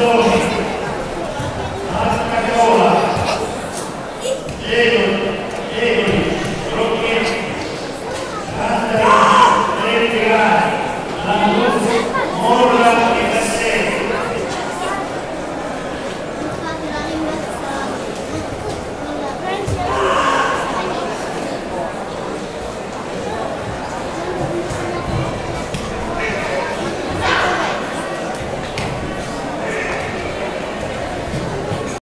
Lord.